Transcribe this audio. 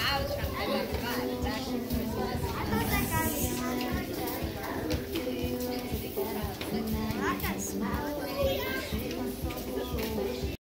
I was trying